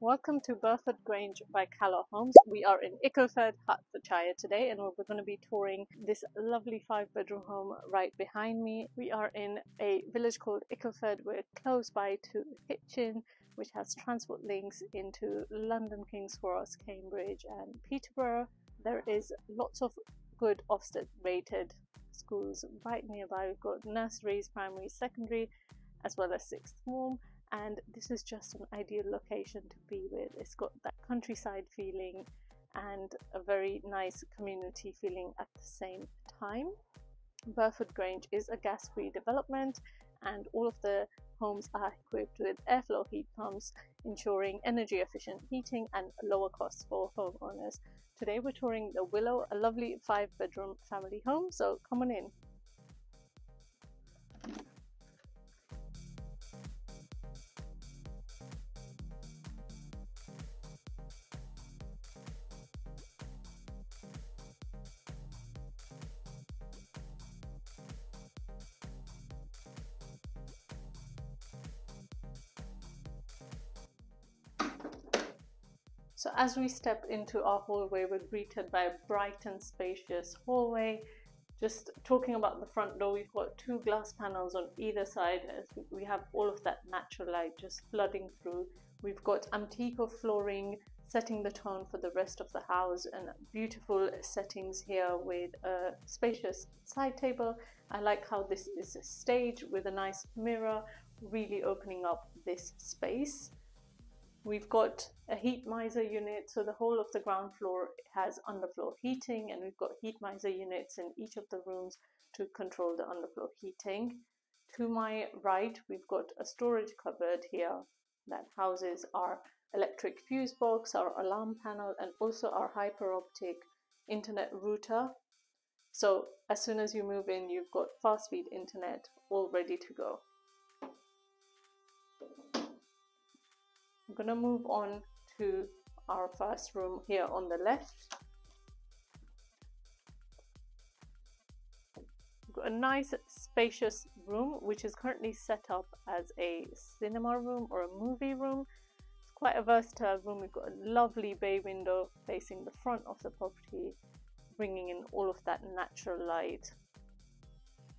Welcome to Burford Grange by CALA Homes. We are in Ickleford, Hertfordshire today and we're going to be touring this lovely five bedroom home right behind me. We are in a village called Ickleford. We're close by to Hitchin which has transport links into London, King's Cross, Cambridge and Peterborough. There is lots of good Ofsted rated schools right nearby. We've got nurseries, primary, secondary as well as sixth form and this is just an ideal location to be with. It's got that countryside feeling and a very nice community feeling at the same time. Burford Grange is a gas-free development and all of the homes are equipped with airflow heat pumps ensuring energy efficient heating and lower costs for homeowners. Today we're touring the Willow, a lovely five bedroom family home, so come on in. So as we step into our hallway, we're greeted by a bright and spacious hallway. Just talking about the front door, we've got two glass panels on either side we have all of that natural light just flooding through. We've got Amtico flooring setting the tone for the rest of the house and beautiful settings here with a spacious side table. I like how this is a stage with a nice mirror really opening up this space. We've got a Heatmiser unit, so the whole of the ground floor has underfloor heating and we've got Heatmiser units in each of the rooms to control the underfloor heating. To my right, we've got a storage cupboard here that houses our electric fuse box, our alarm panel, and also our Hyperoptic internet router. So as soon as you move in, you've got fast speed internet all ready to go. Going to move on to our first room here on the left. got a nice spacious room which is currently set up as a cinema room or a movie room. It's quite a versatile room. We've got a lovely bay window facing the front of the property, bringing in all of that natural light.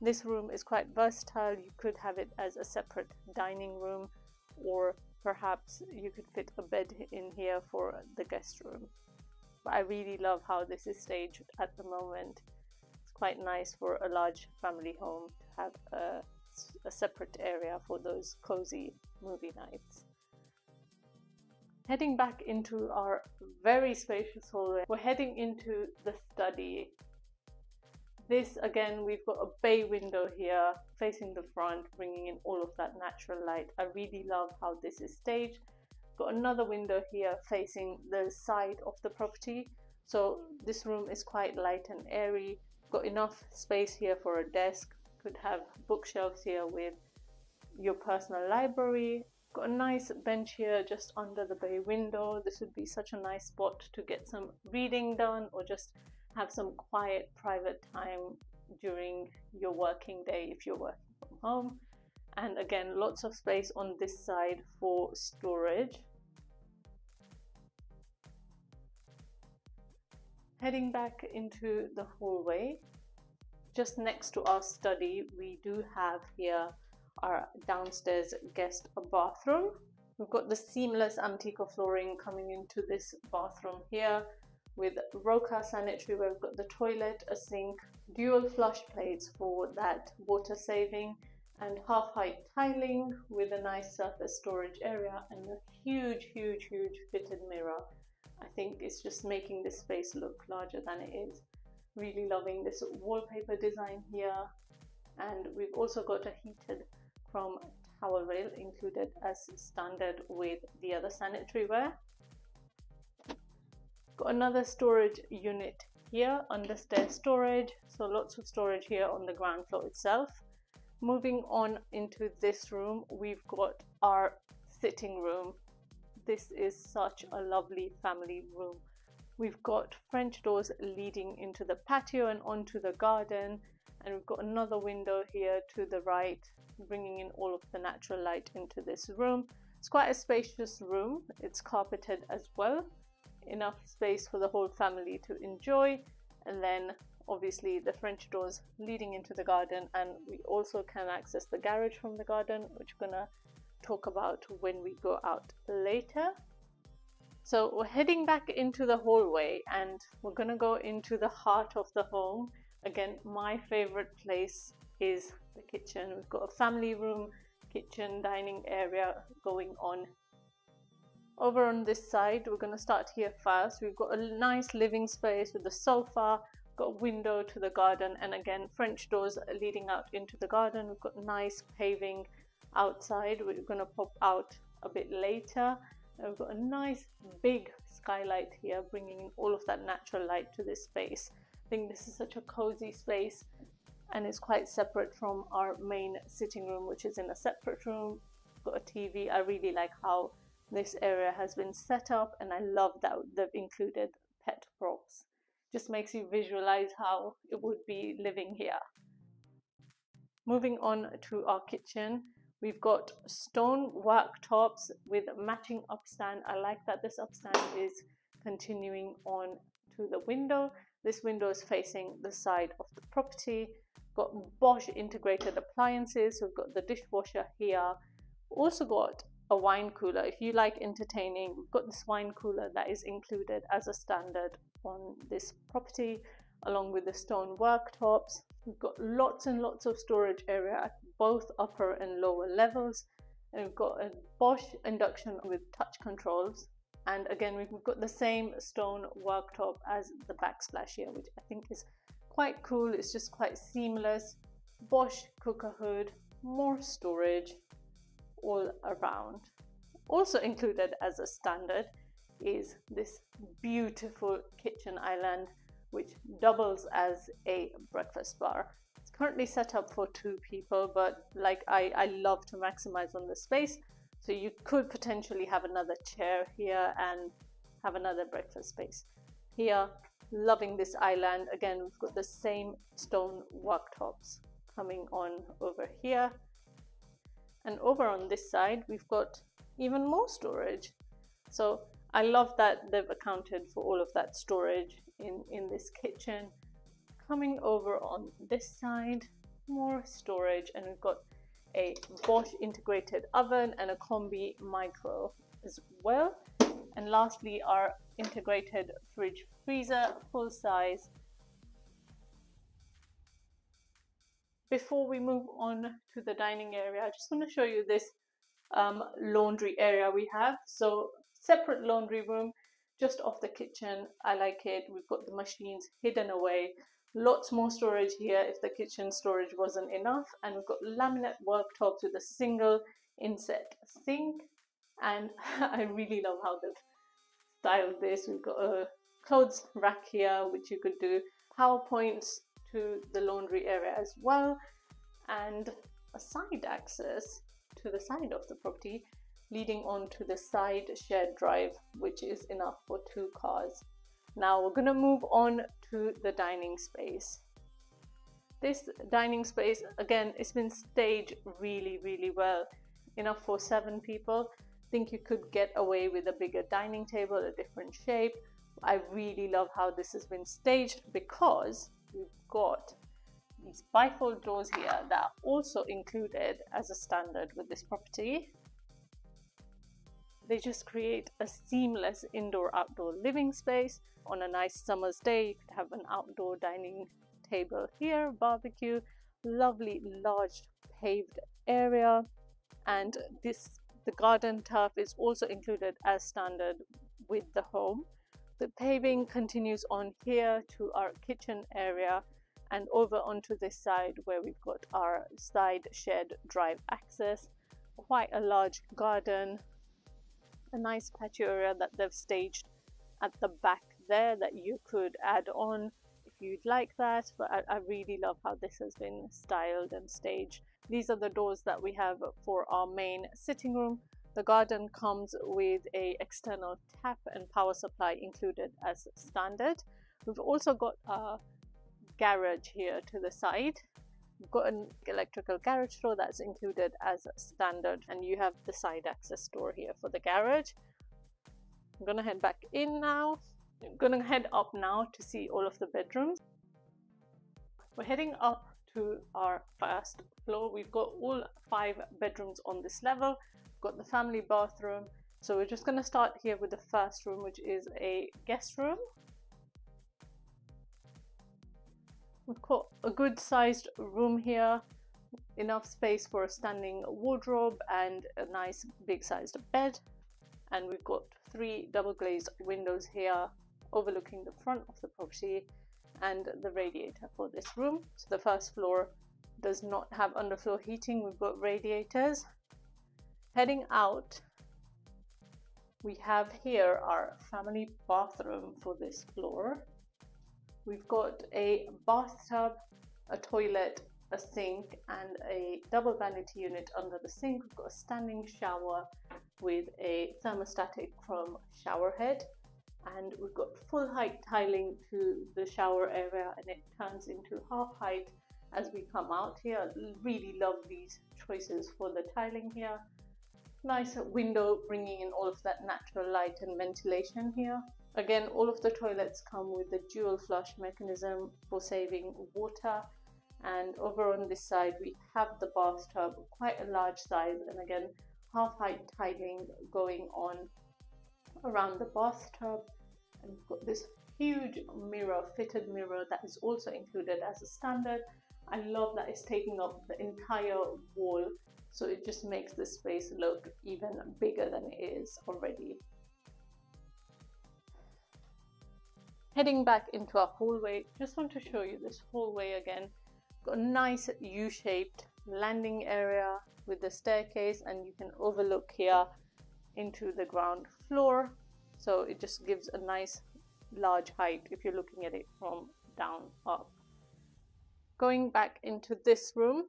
This room is quite versatile. You could have it as a separate dining room or perhaps you could fit a bed in here for the guest room. But I really love how this is staged at the moment. It's quite nice for a large family home to have a, a separate area for those cozy movie nights. Heading back into our very spacious hallway, we're heading into the study this again, we've got a bay window here facing the front, bringing in all of that natural light. I really love how this is staged. Got another window here facing the side of the property. So this room is quite light and airy. Got enough space here for a desk. Could have bookshelves here with your personal library. Got a nice bench here just under the bay window. This would be such a nice spot to get some reading done or just have some quiet private time during your working day if you're working from home. And again lots of space on this side for storage. Heading back into the hallway just next to our study we do have here our downstairs guest bathroom. We've got the seamless Amtico flooring coming into this bathroom here with Roca sanitary where we've got the toilet, a sink, dual flush plates for that water saving and half height tiling with a nice surface storage area and a huge huge huge fitted mirror. I think it's just making this space look larger than it is. Really loving this wallpaper design here and we've also got a heated chrome towel rail included as standard with the other sanitary ware another storage unit here under stair storage. So lots of storage here on the ground floor itself. Moving on into this room we've got our sitting room. This is such a lovely family room. We've got french doors leading into the patio and onto the garden. And we've got another window here to the right bringing in all of the natural light into this room. It's quite a spacious room. It's carpeted as well. Enough space for the whole family to enjoy. And then obviously the French doors leading into the garden and we also can access the garage from the garden which we're gonna talk about when we go out later. So we're heading back into the hallway and we're gonna go into the heart of the home. Again, my favorite place is the kitchen. We've got a family room, kitchen, dining area going on. Over on this side, we're gonna start here first. We've got a nice living space with a sofa, got a window to the garden and again French doors leading out into the garden. We've got nice paving outside. We're gonna pop out a bit later. We've got a nice big skylight here bringing in all of that natural light to this space. I think this is such a cozy space and it's quite separate from our main sitting room which is in a separate room. Got a TV. I really like how this area has been set up and I love that they've included pet props. Just makes you visualize how it would be living here. Moving on to our kitchen, We've got stone worktops with matching upstand. I like that this upstand is continuing on to the window. This window is facing the side of the property. Got Bosch integrated appliances. We've got the dishwasher here. Also got a wine cooler. If you like entertaining, we've got this wine cooler that is included as a standard on this property along with the stone worktops. We've got lots and lots of storage area at both upper and lower levels. And we've got a Bosch induction with touch controls. And again, we've got the same stone worktop as the backsplash here, which I think is quite cool. It's just quite seamless. Bosch cooker hood, more storage all around. Also included as a standard is this beautiful kitchen island which doubles as a breakfast bar It's currently set up for two people, but like I, I love to maximize on the space. So you could potentially have another chair here and have another breakfast space. Here, loving this island. Again, we've got the same stone worktops coming on over here. And over on this side, we've got even more storage. So I love that they've accounted for all of that storage in, in this kitchen coming over on this side more storage and we've got a Bosch integrated oven and a combi micro as well and lastly our integrated fridge freezer full size before we move on to the dining area I just want to show you this um, laundry area we have so separate laundry room just off the kitchen I like it we've got the machines hidden away Lots more storage here if the kitchen storage wasn't enough. And we've got laminate worktops with a single inset sink. And I really love how they've styled this. We've got a clothes rack here, which you could do PowerPoints to the laundry area as well. And a side access to the side of the property leading on to the side shared drive, which is enough for two cars. Now we're gonna move on to the dining space. This dining space, again, it's been staged really, really well. Enough for seven people. I think you could get away with a bigger dining table, a different shape. I really love how this has been staged because we've got these bifold doors here that are also included as a standard with this property. They just create a seamless indoor-outdoor living space on a nice summer's day. You could have an outdoor dining table here barbecue lovely large paved area. And this the garden turf is also included as standard with the home the paving continues on here to our kitchen area and over onto this side where we've got our side shed drive access. Quite a large garden a nice patio area that they've staged at the back there that you could add on if you'd like that but I, I, really love how this has been styled and staged. These are the doors that we have for our main sitting room the garden comes with a external tap and power supply included as standard we've also got a garage here to the side We've got an electrical garage door that's included as standard and you have the side access door here for the garage. I'm gonna head back in now. I'm gonna head up now to see all of the bedrooms. We're heading up to our first floor. We've got all five bedrooms on this level. Got the family bathroom. So we're just gonna start here with the first room, which is a guest room. We've got a good sized room here, enough space for a standing wardrobe and a nice big sized bed. And we've got three double glazed windows here overlooking the front of the property and the radiator for this room. So the first floor does not have underfloor heating, we've got radiators. Heading out, we have here our family bathroom for this floor. We've got a bathtub, a toilet, a sink and a double vanity unit under the sink. We've got a standing shower with a thermostatic chrome shower head and we've got full height tiling to the shower area and it turns into half height as we come out here. Really love these choices for the tiling here. Nice window bringing in all of that natural light and ventilation here. Again, all of the toilets come with the dual flush mechanism for saving water. And over on this side, we have the bathtub, quite a large size, and again, half height tiling going on around the bathtub. And we've got this huge mirror, fitted mirror, that is also included as a standard. I love that it's taking up the entire wall, so it just makes the space look even bigger than it is already. Heading back into our hallway, just want to show you this hallway again. Got a nice U-shaped landing area with the staircase and you can overlook here into the ground floor. So it just gives a nice large height if you're looking at it from down up. Going back into this room,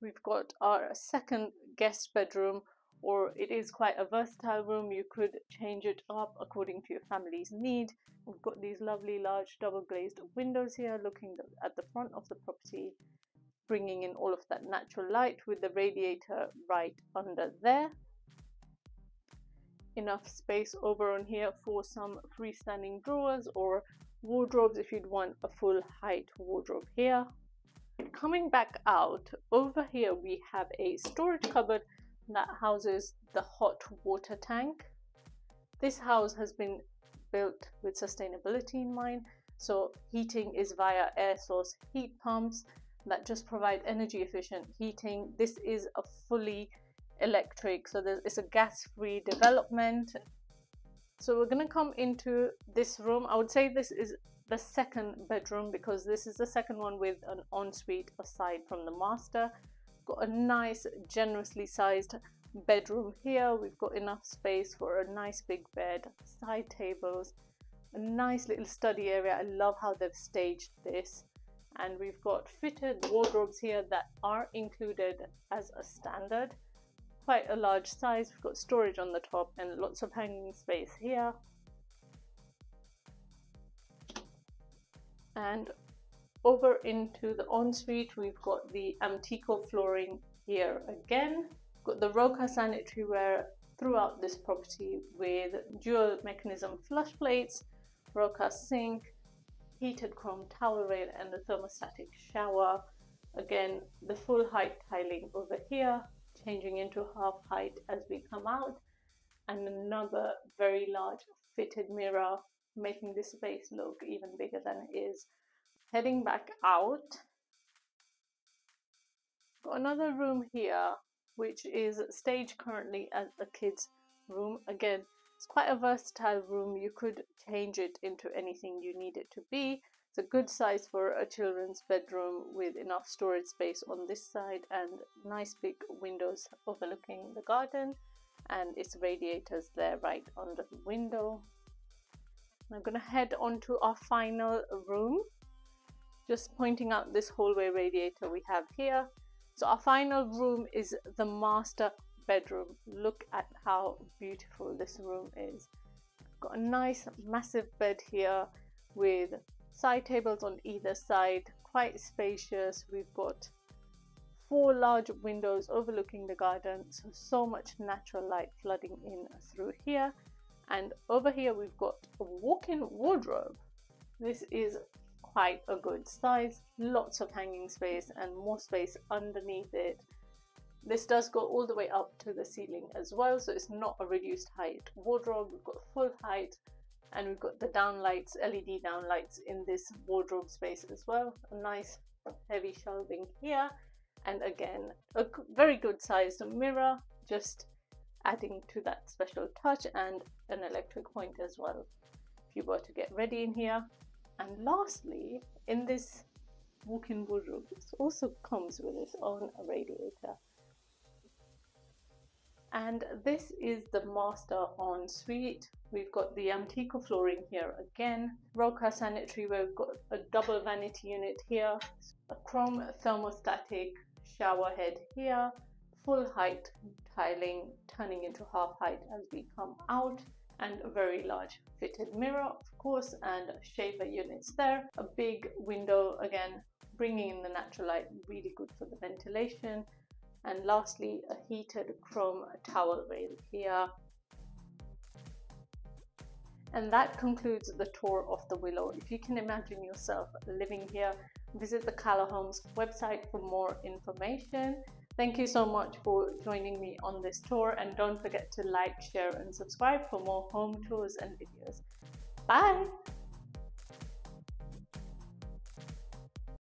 we've got our second guest bedroom or it is quite a versatile room. You could change it up according to your family's need. We've got these lovely large double glazed windows here looking at the front of the property, bringing in all of that natural light with the radiator right under there. Enough space over on here for some freestanding drawers or wardrobes if you'd want a full height wardrobe here. Coming back out, over here we have a storage cupboard that houses the hot water tank. This house has been built with sustainability in mind. So heating is via air source heat pumps that just provide energy efficient heating. This is a fully electric, so it's a gas-free development. So we're gonna come into this room. I would say this is the second bedroom because this is the second one with an ensuite aside from the master. Got a nice, generously sized bedroom here. We've got enough space for a nice big bed, side tables, a nice little study area. I love how they've staged this. And we've got fitted wardrobes here that are included as a standard. Quite a large size. We've got storage on the top and lots of hanging space here. And over into the ensuite, we've got the Amtico flooring here again. Got the Roca sanitary ware throughout this property with dual mechanism flush plates, Roca sink, heated chrome towel rail and the thermostatic shower. Again, the full height tiling over here, changing into half height as we come out. And another very large fitted mirror, making this space look even bigger than it is heading back out. Got another room here, which is staged currently as a kid's room. Again, it's quite a versatile room. You could change it into anything you need it to be. It's a good size for a children's bedroom with enough storage space on this side and nice big windows overlooking the garden and its radiators there right under the window. I'm going to head on to our final room just pointing out this hallway radiator we have here. So our final room is the master bedroom. Look at how beautiful this room is. Got a nice massive bed here with side tables on either side, quite spacious. We've got four large windows overlooking the garden, so, so much natural light flooding in through here. And over here we've got a walk-in wardrobe. This is quite a good size, lots of hanging space and more space underneath it. This does go all the way up to the ceiling as well, so it's not a reduced height wardrobe. We've got full height and we've got the downlights, LED downlights in this wardrobe space as well. A nice heavy shelving here and again a very good sized mirror just adding to that special touch and an electric point as well. If you were to get ready in here. And lastly in this walk-in wardrobe this also comes with its own radiator. And this is the master ensuite we've got the Amtico flooring here again. Roca sanitary we've got a double vanity unit here. A chrome thermostatic shower head here, full height tiling turning into half height as we come out and a very large fitted mirror of course and shaver units there. A big window again bringing in the natural light really good for the ventilation. And lastly a heated chrome towel rail here. And that concludes the tour of the willow. If you can imagine yourself living here visit the Cala Homes website for more information. Thank you so much for joining me on this tour and don't forget to like, share and subscribe for more home tours and videos. Bye!